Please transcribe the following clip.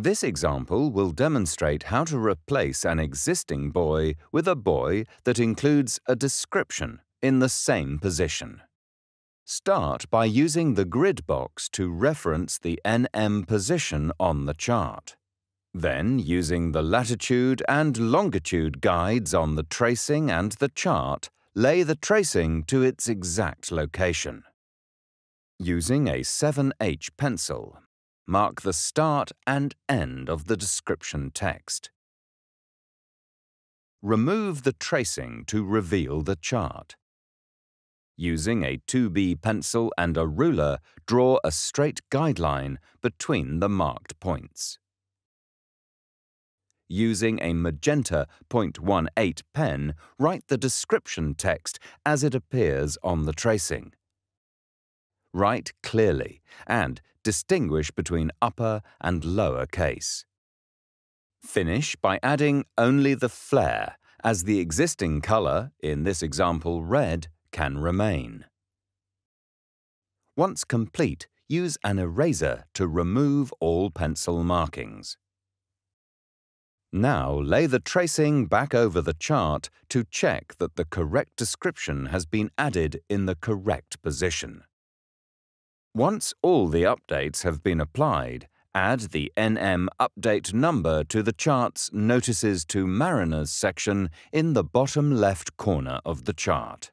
This example will demonstrate how to replace an existing buoy with a buoy that includes a description in the same position. Start by using the grid box to reference the NM position on the chart. Then, using the latitude and longitude guides on the tracing and the chart, lay the tracing to its exact location. Using a 7H pencil, mark the start and end of the description text. Remove the tracing to reveal the chart. Using a 2B pencil and a ruler, draw a straight guideline between the marked points using a magenta .18 pen, write the description text as it appears on the tracing. Write clearly and distinguish between upper and lower case. Finish by adding only the flare, as the existing colour, in this example red, can remain. Once complete, use an eraser to remove all pencil markings. Now lay the tracing back over the chart to check that the correct description has been added in the correct position. Once all the updates have been applied, add the NM update number to the chart's Notices to Mariners section in the bottom left corner of the chart.